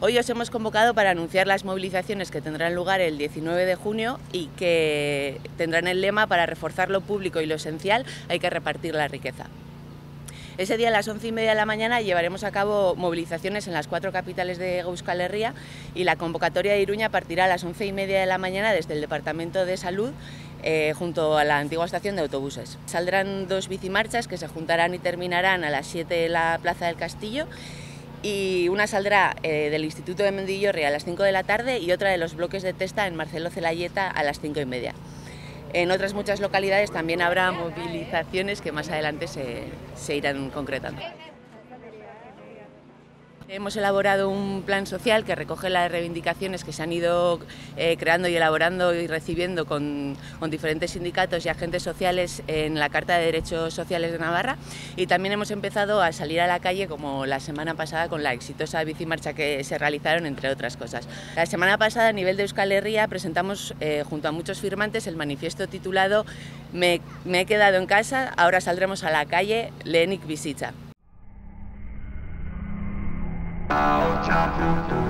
Hoy os hemos convocado para anunciar las movilizaciones que tendrán lugar el 19 de junio y que tendrán el lema para reforzar lo público y lo esencial hay que repartir la riqueza. Ese día a las once y media de la mañana llevaremos a cabo movilizaciones en las cuatro capitales de Euskal Herria y la convocatoria de Iruña partirá a las once y media de la mañana desde el Departamento de Salud eh, junto a la antigua estación de autobuses. Saldrán dos bicimarchas que se juntarán y terminarán a las 7 en la Plaza del Castillo y una saldrá eh, del Instituto de Mendillorri a las 5 de la tarde y otra de los bloques de Testa en Marcelo Celayeta a las 5 y media. En otras muchas localidades también habrá movilizaciones que más adelante se, irán concretando. Hemos elaborado un plan social que recoge las reivindicaciones que se han ido eh, creando y elaborando y recibiendo con, diferentes sindicatos y agentes sociales en la Carta de Derechos Sociales de Navarra y también hemos empezado a salir a la calle como la semana pasada con la exitosa bicimarcha que se realizaron entre otras cosas. La semana pasada a nivel de Euskal Herria presentamos eh, junto a muchos firmantes el manifiesto titulado me, me he quedado en casa, ahora saldremos a la calle, Lenik visita. cha cha cha